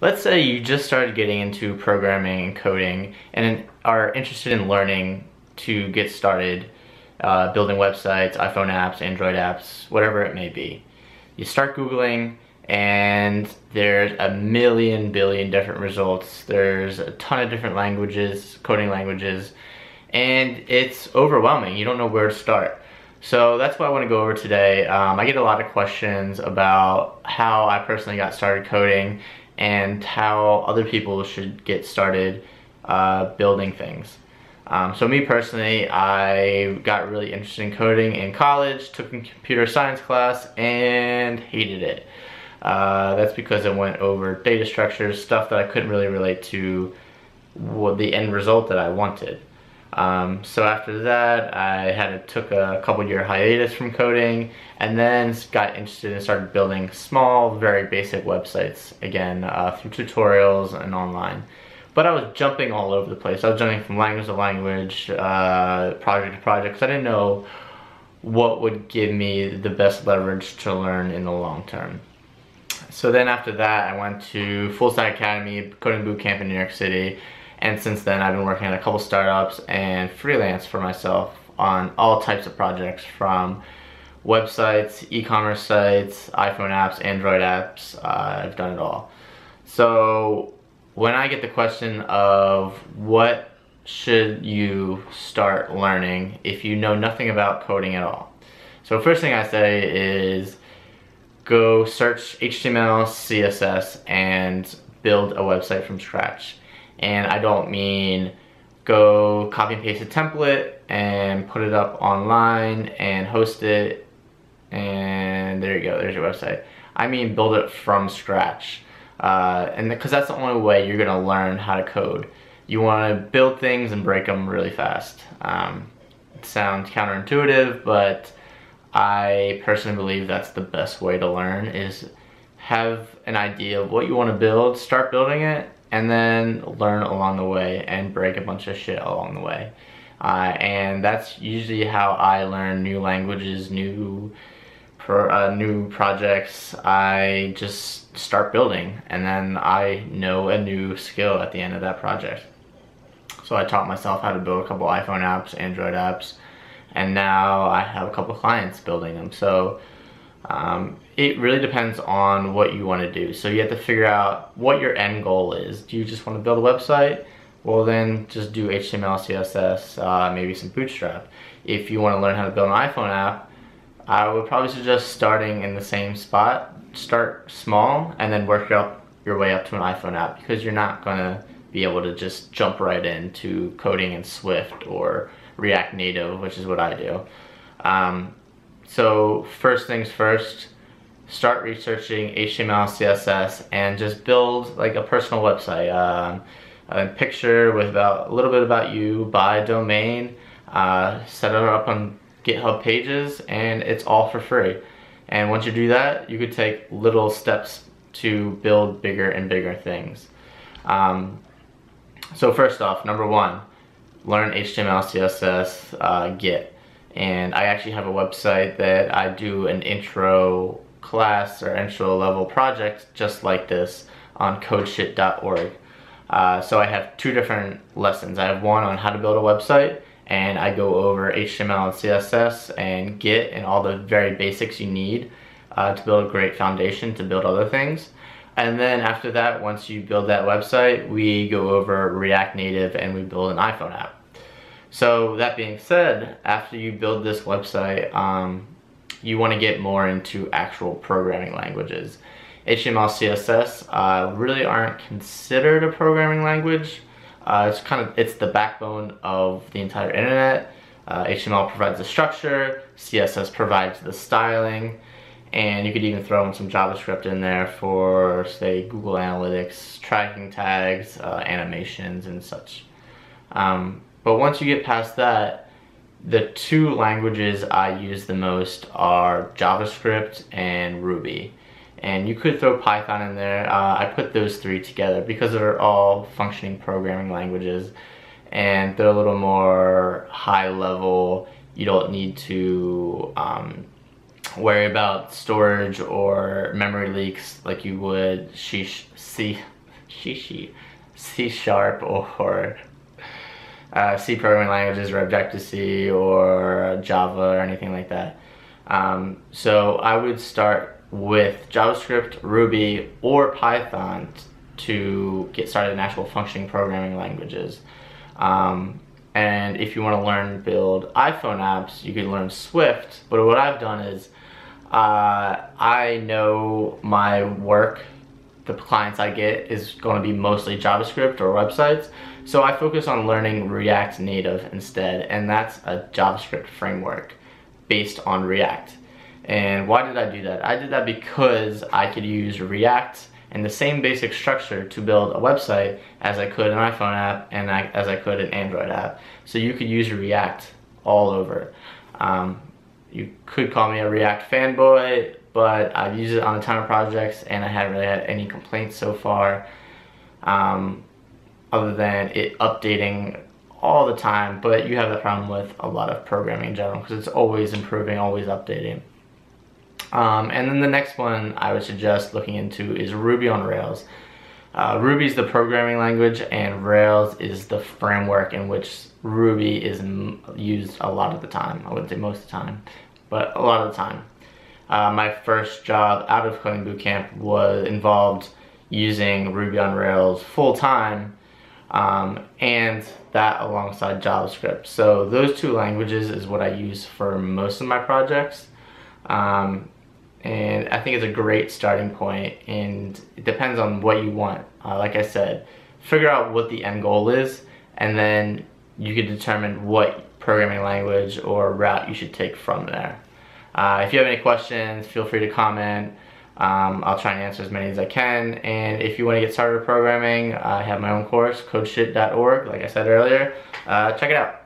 let's say you just started getting into programming and coding and are interested in learning to get started uh, building websites, iPhone apps, Android apps, whatever it may be. You start Googling and there's a million billion different results. There's a ton of different languages, coding languages, and it's overwhelming. You don't know where to start. So that's what I want to go over today. Um, I get a lot of questions about how I personally got started coding and how other people should get started uh, building things. Um, so me personally, I got really interested in coding in college, took a computer science class, and hated it. Uh, that's because it went over data structures, stuff that I couldn't really relate to the end result that I wanted. Um, so after that, I had a, took a couple year hiatus from coding and then got interested and started building small, very basic websites again uh, through tutorials and online. But I was jumping all over the place. I was jumping from language to language, uh, project to project, because I didn't know what would give me the best leverage to learn in the long term. So then after that, I went to Full Stack Academy, Coding Bootcamp in New York City, and since then, I've been working at a couple startups and freelance for myself on all types of projects from websites, e-commerce sites, iPhone apps, Android apps. Uh, I've done it all. So when I get the question of what should you start learning if you know nothing about coding at all? So first thing I say is go search HTML, CSS, and build a website from scratch. And I don't mean go copy and paste a template and put it up online and host it and there you go, there's your website. I mean build it from scratch. Uh, and because that's the only way you're gonna learn how to code. You wanna build things and break them really fast. Um, it sounds counterintuitive, but I personally believe that's the best way to learn is have an idea of what you wanna build, start building it, and then learn along the way and break a bunch of shit along the way. Uh, and that's usually how I learn new languages, new pro, uh, new projects. I just start building, and then I know a new skill at the end of that project. So I taught myself how to build a couple iPhone apps, Android apps, and now I have a couple clients building them. So um, it really depends on what you want to do. So you have to figure out what your end goal is. Do you just want to build a website? Well then just do HTML, CSS, uh, maybe some Bootstrap. If you want to learn how to build an iPhone app, I would probably suggest starting in the same spot. Start small and then work up your way up to an iPhone app because you're not going to be able to just jump right into coding in Swift or React Native, which is what I do. Um, so first things first, start researching HTML, CSS, and just build like a personal website. Um, a picture with about a little bit about you, buy a domain, uh, set it up on GitHub pages, and it's all for free. And once you do that, you could take little steps to build bigger and bigger things. Um, so first off, number one, learn HTML, CSS, uh, Git and I actually have a website that I do an intro class or intro level project just like this on codeshit.org. Uh, so I have two different lessons. I have one on how to build a website and I go over HTML and CSS and Git and all the very basics you need uh, to build a great foundation to build other things. And then after that, once you build that website, we go over React Native and we build an iPhone app. So that being said, after you build this website, um, you want to get more into actual programming languages. HTML, CSS uh, really aren't considered a programming language. Uh, it's kind of it's the backbone of the entire internet. Uh, HTML provides the structure, CSS provides the styling, and you could even throw in some JavaScript in there for, say, Google Analytics, tracking tags, uh, animations, and such. Um, but once you get past that, the two languages I use the most are JavaScript and Ruby. And you could throw Python in there. Uh, I put those three together because they're all functioning programming languages and they're a little more high level. You don't need to um, worry about storage or memory leaks like you would C, C, Shishi, C Sharp or uh, C programming languages or Objective-C or Java or anything like that. Um, so I would start with JavaScript, Ruby, or Python to get started in actual functioning programming languages. Um, and if you want to learn build iPhone apps, you can learn Swift. But what I've done is uh, I know my work, the clients I get is going to be mostly JavaScript or websites. So I focus on learning React Native instead, and that's a JavaScript framework based on React. And why did I do that? I did that because I could use React and the same basic structure to build a website as I could an iPhone app and I, as I could an Android app. So you could use React all over. Um, you could call me a React fanboy, but I've used it on a ton of projects and I haven't really had any complaints so far. Um, other than it updating all the time, but you have that problem with a lot of programming in general because it's always improving, always updating. Um, and then the next one I would suggest looking into is Ruby on Rails. Uh, Ruby is the programming language and Rails is the framework in which Ruby is used a lot of the time. I wouldn't say most of the time, but a lot of the time. Uh, my first job out of Coding Bootcamp was involved using Ruby on Rails full time um, and that alongside JavaScript. So those two languages is what I use for most of my projects. Um, and I think it's a great starting point and it depends on what you want. Uh, like I said, figure out what the end goal is and then you can determine what programming language or route you should take from there. Uh, if you have any questions, feel free to comment. Um, I'll try and answer as many as I can. And if you want to get started with programming, I have my own course, codeshit.org, like I said earlier. Uh, check it out.